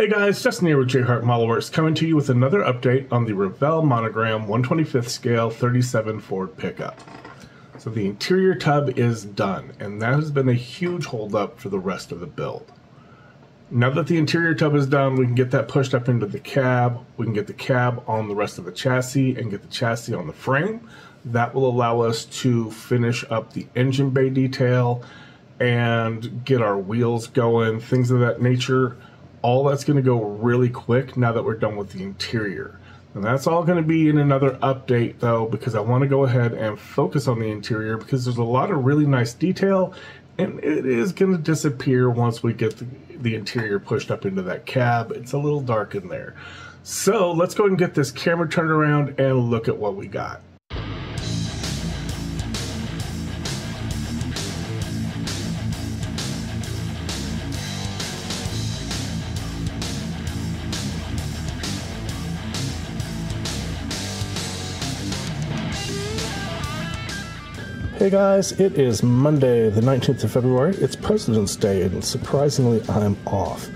Hey guys, Justin here with J Hart Modelworks coming to you with another update on the Revell Monogram 125th scale 37 Ford pickup. So the interior tub is done, and that has been a huge holdup for the rest of the build. Now that the interior tub is done, we can get that pushed up into the cab, we can get the cab on the rest of the chassis, and get the chassis on the frame. That will allow us to finish up the engine bay detail and get our wheels going, things of that nature all that's going to go really quick now that we're done with the interior. And that's all going to be in another update though, because I want to go ahead and focus on the interior because there's a lot of really nice detail and it is going to disappear once we get the, the interior pushed up into that cab. It's a little dark in there. So let's go and get this camera turned around and look at what we got. Hey guys, it is Monday, the 19th of February. It's President's Day, and surprisingly, I'm off.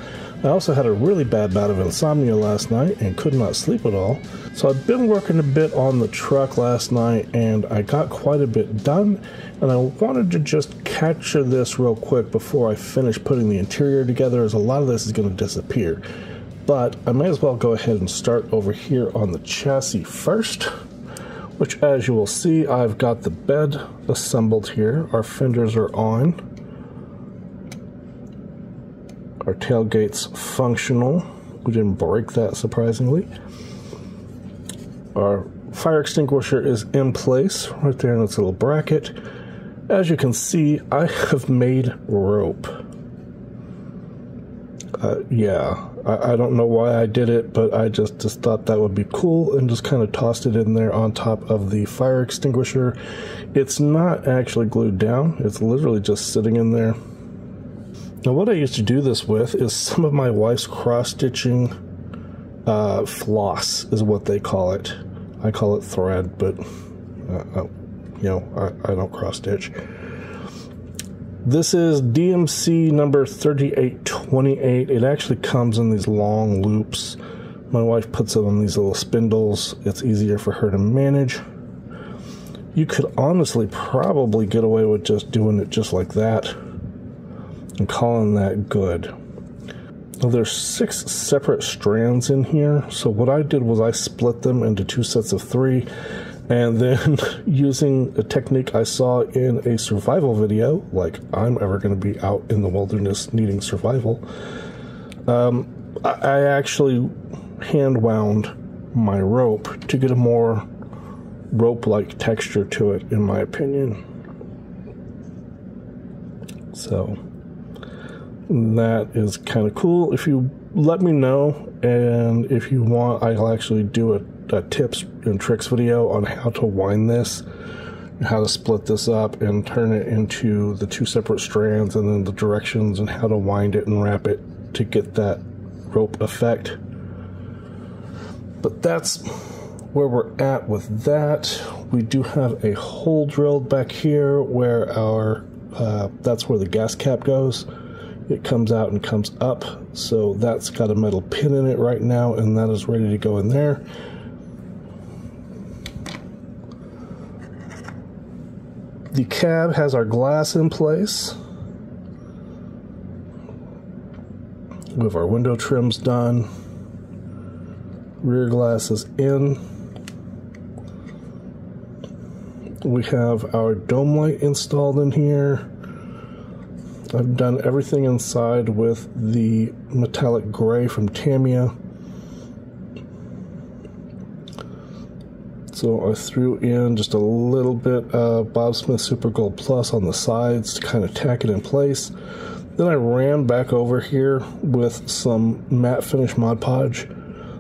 I also had a really bad bout of insomnia last night and could not sleep at all. So I've been working a bit on the truck last night and I got quite a bit done. And I wanted to just capture this real quick before I finish putting the interior together, as a lot of this is going to disappear. But I may as well go ahead and start over here on the chassis first which as you will see, I've got the bed assembled here. Our fenders are on. Our tailgate's functional. We didn't break that surprisingly. Our fire extinguisher is in place right there in its little bracket. As you can see, I have made rope. Uh, yeah, I, I, don't know why I did it, but I just, just thought that would be cool and just kind of tossed it in there on top of the fire extinguisher. It's not actually glued down, it's literally just sitting in there. Now, what I used to do this with is some of my wife's cross stitching uh, floss, is what they call it. I call it thread, but uh, uh you know, I, I don't cross stitch. This is DMC number 3828. It actually comes in these long loops. My wife puts it on these little spindles. It's easier for her to manage. You could honestly probably get away with just doing it just like that and calling that good. Now there's six separate strands in here. So what I did was I split them into two sets of three and then using a technique I saw in a survival video, like I'm ever going to be out in the wilderness needing survival, um, I actually hand wound my rope to get a more rope like texture to it, in my opinion. So that is kind of cool. If you let me know, and if you want, I'll actually do a a tips and tricks video on how to wind this, how to split this up and turn it into the two separate strands, and then the directions and how to wind it and wrap it to get that rope effect. But that's where we're at with that. We do have a hole drilled back here where our uh, that's where the gas cap goes. It comes out and comes up, so that's got a metal pin in it right now, and that is ready to go in there. The cab has our glass in place. We have our window trims done. Rear glass is in. We have our dome light installed in here. I've done everything inside with the metallic gray from Tamiya. So I threw in just a little bit of Bob Smith Super Gold Plus on the sides to kind of tack it in place. Then I ran back over here with some matte finish Mod Podge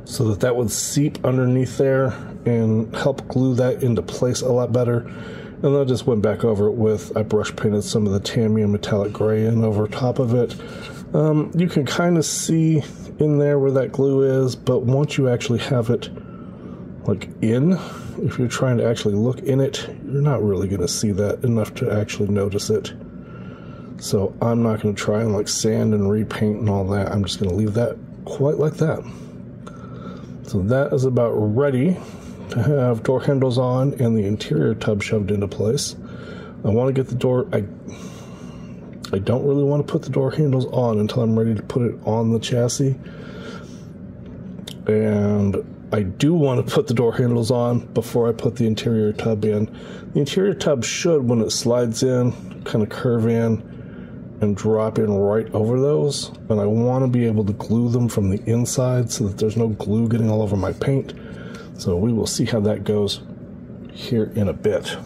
so that that would seep underneath there and help glue that into place a lot better. And then I just went back over it with, I brush painted some of the Tamiya metallic gray in over top of it. Um, you can kind of see in there where that glue is, but once you actually have it like in, if you're trying to actually look in it, you're not really going to see that enough to actually notice it. So I'm not going to try and like sand and repaint and all that. I'm just going to leave that quite like that. So that is about ready to have door handles on and the interior tub shoved into place. I want to get the door. I I don't really want to put the door handles on until I'm ready to put it on the chassis. And I do want to put the door handles on before I put the interior tub in. The interior tub should, when it slides in, kind of curve in and drop in right over those. And I want to be able to glue them from the inside so that there's no glue getting all over my paint. So we will see how that goes here in a bit.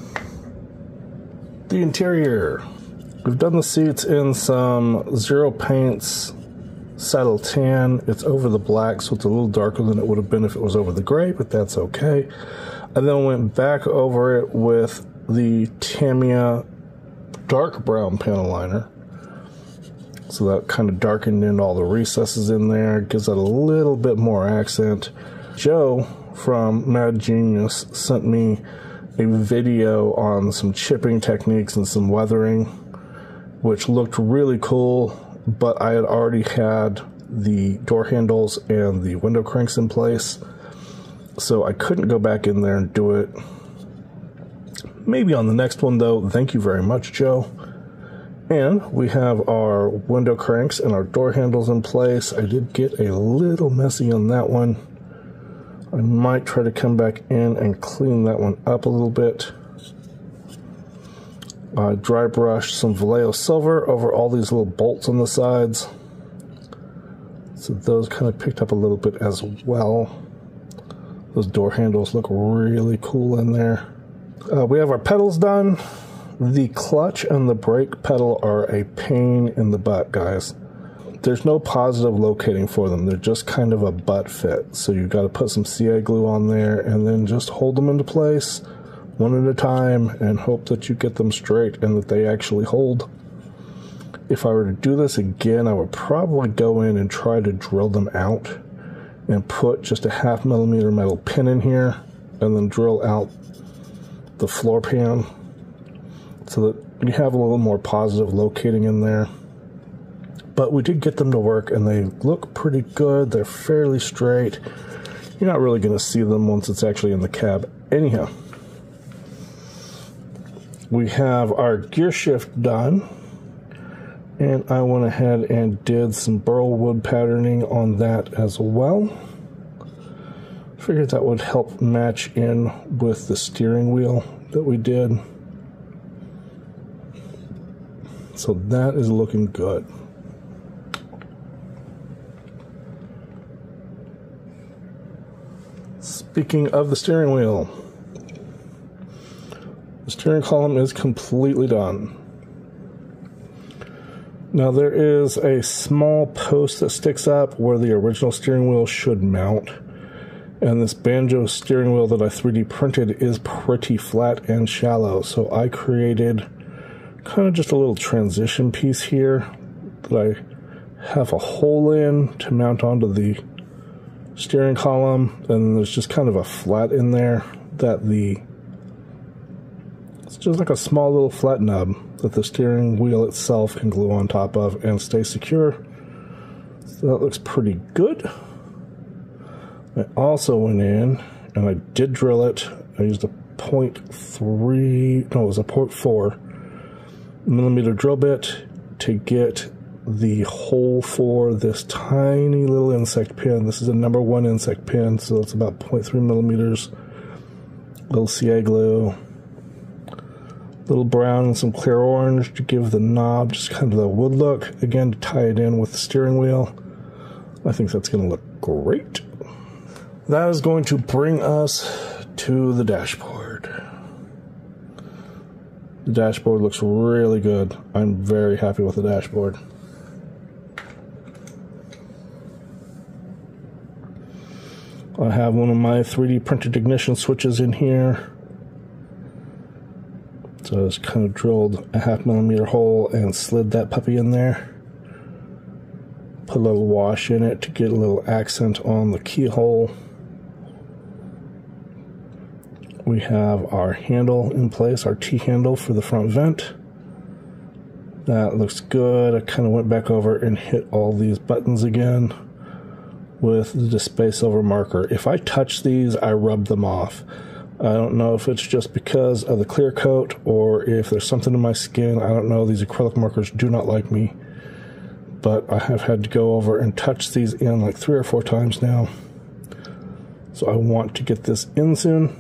The interior. We've done the seats in some Zero Paints saddle tan. It's over the black, so it's a little darker than it would have been if it was over the gray, but that's okay. I then went back over it with the Tamiya dark brown panel liner. So that kind of darkened in all the recesses in there, gives it a little bit more accent. Joe from Mad Genius sent me a video on some chipping techniques and some weathering which looked really cool, but I had already had the door handles and the window cranks in place, so I couldn't go back in there and do it. Maybe on the next one, though. Thank you very much, Joe. And we have our window cranks and our door handles in place. I did get a little messy on that one. I might try to come back in and clean that one up a little bit uh, dry brush some Vallejo silver over all these little bolts on the sides. So those kind of picked up a little bit as well. Those door handles look really cool in there. Uh, we have our pedals done. The clutch and the brake pedal are a pain in the butt, guys. There's no positive locating for them. They're just kind of a butt fit. So you've got to put some CA glue on there and then just hold them into place one at a time and hope that you get them straight and that they actually hold. If I were to do this again, I would probably go in and try to drill them out and put just a half millimeter metal pin in here and then drill out the floor pan so that you have a little more positive locating in there. But we did get them to work and they look pretty good. They're fairly straight. You're not really going to see them once it's actually in the cab. Anyhow, we have our gear shift done and I went ahead and did some burl wood patterning on that as well. Figured that would help match in with the steering wheel that we did. So that is looking good. Speaking of the steering wheel, the steering column is completely done. Now there is a small post that sticks up where the original steering wheel should mount. And this Banjo steering wheel that I 3D printed is pretty flat and shallow. So I created kind of just a little transition piece here that I have a hole in to mount onto the steering column. And there's just kind of a flat in there that the it's just like a small little flat nub that the steering wheel itself can glue on top of and stay secure. So that looks pretty good. I also went in and I did drill it. I used a 0.3, no, it was a 0.4 millimeter drill bit to get the hole for this tiny little insect pin. This is a number one insect pin, so it's about 0.3 millimeters. Little CA glue little brown and some clear orange to give the knob just kind of the wood look. Again, to tie it in with the steering wheel. I think that's going to look great. That is going to bring us to the dashboard. The dashboard looks really good. I'm very happy with the dashboard. I have one of my 3D printed ignition switches in here. So I just kind of drilled a half millimeter hole and slid that puppy in there. Put a little wash in it to get a little accent on the keyhole. We have our handle in place, our T-handle for the front vent. That looks good. I kind of went back over and hit all these buttons again. with the display silver marker. If I touch these, I rub them off. I don't know if it's just because of the clear coat or if there's something in my skin. I don't know. These acrylic markers do not like me. But I have had to go over and touch these in like three or four times now. So I want to get this in soon.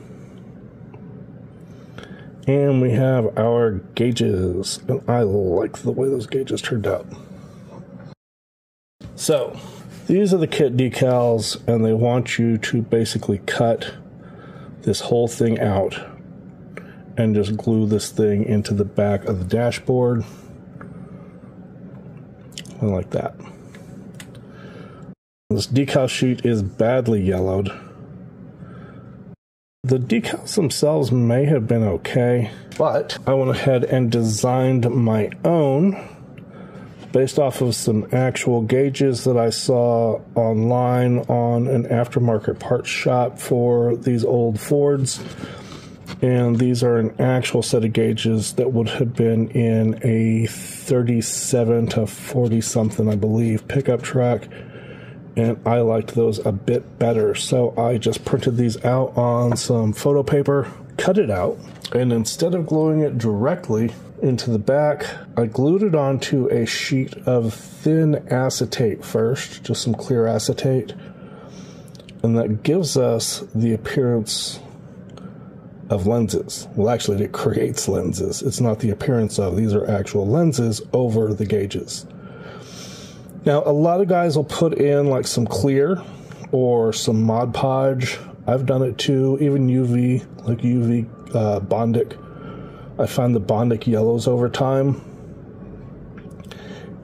And we have our gauges. And I like the way those gauges turned out. So, these are the kit decals, and they want you to basically cut this whole thing out and just glue this thing into the back of the dashboard. And like that. This decal sheet is badly yellowed. The decals themselves may have been okay, but I went ahead and designed my own based off of some actual gauges that I saw online on an aftermarket parts shop for these old Fords. And these are an actual set of gauges that would have been in a 37 to 40 something, I believe, pickup truck. And I liked those a bit better. So I just printed these out on some photo paper, cut it out, and instead of gluing it directly into the back. I glued it onto a sheet of thin acetate first, just some clear acetate. And that gives us the appearance of lenses. Well, actually, it creates lenses. It's not the appearance of, these are actual lenses over the gauges. Now, a lot of guys will put in like some clear or some Mod Podge. I've done it too, even UV, like UV uh, Bondic I find the Bondic yellows over time.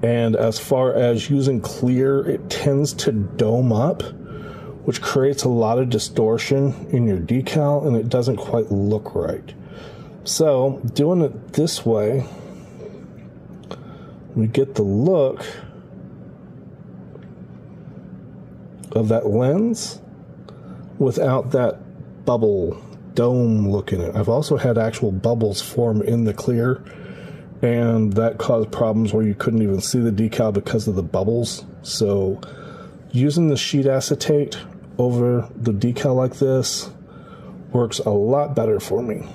And as far as using clear, it tends to dome up, which creates a lot of distortion in your decal and it doesn't quite look right. So, doing it this way, we get the look of that lens without that bubble dome look in it. I've also had actual bubbles form in the clear, and that caused problems where you couldn't even see the decal because of the bubbles. So, using the sheet acetate over the decal like this works a lot better for me.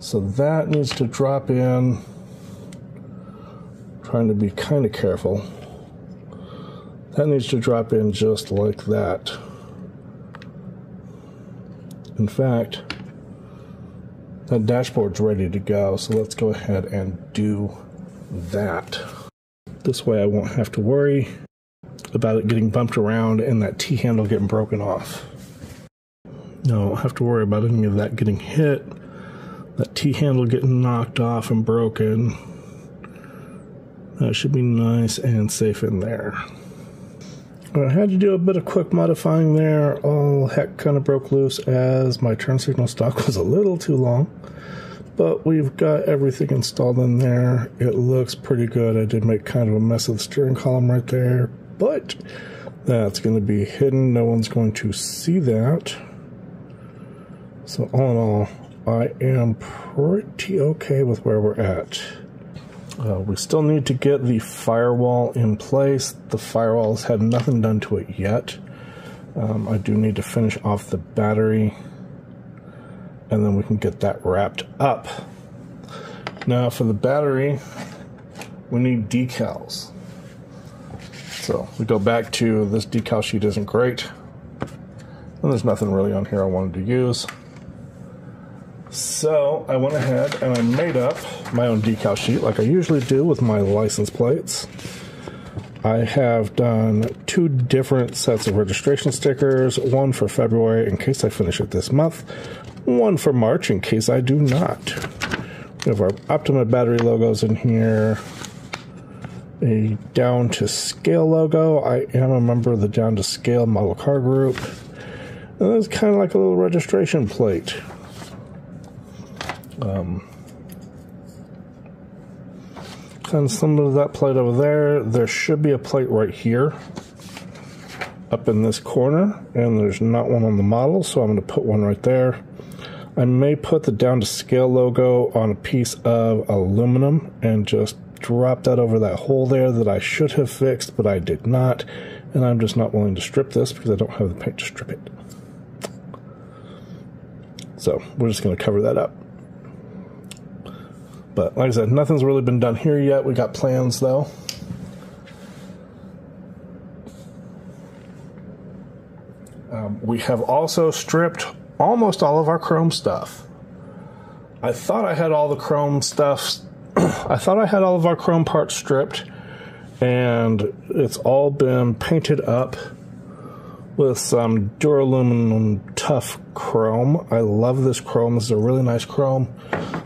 So, that needs to drop in. Trying to be kind of careful. That needs to drop in just like that. In fact, that dashboard's ready to go, so let's go ahead and do that. This way I won't have to worry about it getting bumped around and that T-handle getting broken off. No, I don't have to worry about any of that getting hit, that T-handle getting knocked off and broken. That should be nice and safe in there. I had to do a bit of quick modifying there. All heck kind of broke loose as my turn signal stock was a little too long. But we've got everything installed in there. It looks pretty good. I did make kind of a mess of the steering column right there. But that's going to be hidden. No one's going to see that. So all in all, I am pretty okay with where we're at. Uh, we still need to get the firewall in place. The firewall has had nothing done to it yet. Um, I do need to finish off the battery and then we can get that wrapped up. Now for the battery, we need decals. So we go back to this decal sheet isn't great. And there's nothing really on here I wanted to use. So I went ahead and I made up my own decal sheet like I usually do with my license plates. I have done two different sets of registration stickers, one for February in case I finish it this month, one for March in case I do not. We have our Optima battery logos in here, a down to scale logo. I am a member of the down to scale model car group. And it's kind of like a little registration plate. Um, kind of similar to that plate over there. There should be a plate right here up in this corner, and there's not one on the model, so I'm going to put one right there. I may put the down to scale logo on a piece of aluminum and just drop that over that hole there that I should have fixed, but I did not. And I'm just not willing to strip this because I don't have the paint to strip it. So we're just going to cover that up. But like I said, nothing's really been done here yet. We got plans though. Um, we have also stripped almost all of our chrome stuff. I thought I had all the chrome stuff. I thought I had all of our chrome parts stripped, and it's all been painted up with some duralumin tough chrome. I love this chrome. This is a really nice chrome.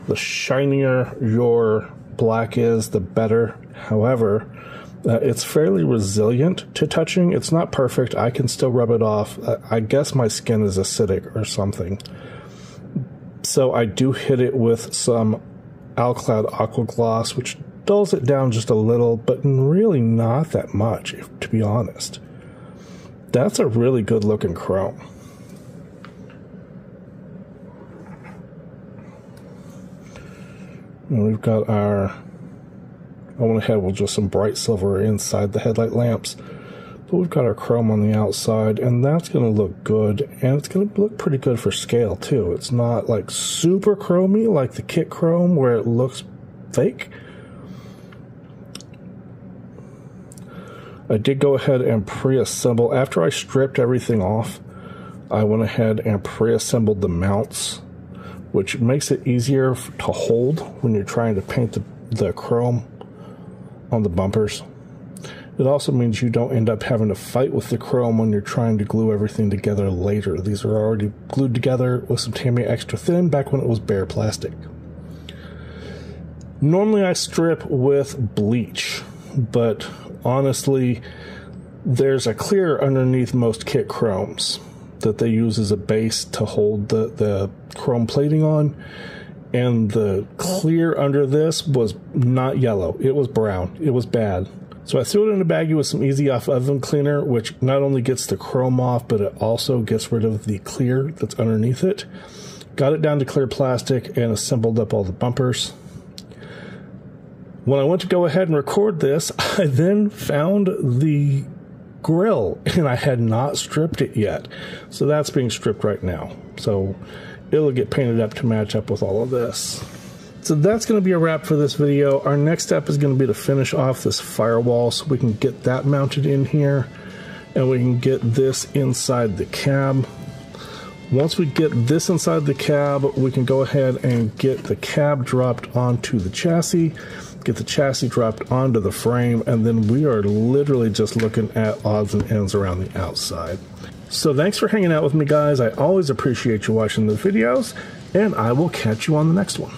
The shinier your black is, the better. However, uh, it's fairly resilient to touching. It's not perfect. I can still rub it off. Uh, I guess my skin is acidic or something. So I do hit it with some Alclad Aqua Gloss, which dulls it down just a little, but really not that much, if, to be honest. That's a really good looking chrome. And we've got our I went ahead with just some bright silver inside the headlight lamps. But we've got our chrome on the outside, and that's going to look good, and it's going to look pretty good for scale, too. It's not like super chromy like the kit chrome where it looks fake. I did go ahead and pre-assemble. After I stripped everything off, I went ahead and pre-assembled the mounts, which makes it easier to hold when you're trying to paint the, the chrome on the bumpers. It also means you don't end up having to fight with the chrome when you're trying to glue everything together later. These are already glued together with some Tamiya Extra Thin back when it was bare plastic. Normally I strip with bleach, but honestly, there's a clear underneath most kit chromes that they use as a base to hold the, the chrome plating on and the clear under this was not yellow. It was brown. It was bad. So I threw it in a baggie with some easy off oven cleaner, which not only gets the chrome off, but it also gets rid of the clear that's underneath it. Got it down to clear plastic and assembled up all the bumpers. When I went to go ahead and record this, I then found the grill and I had not stripped it yet. So that's being stripped right now. So it'll get painted up to match up with all of this. So that's going to be a wrap for this video. Our next step is going to be to finish off this firewall so we can get that mounted in here and we can get this inside the cab. Once we get this inside the cab, we can go ahead and get the cab dropped onto the chassis, get the chassis dropped onto the frame, and then we are literally just looking at odds and ends around the outside. So thanks for hanging out with me, guys. I always appreciate you watching the videos, and I will catch you on the next one.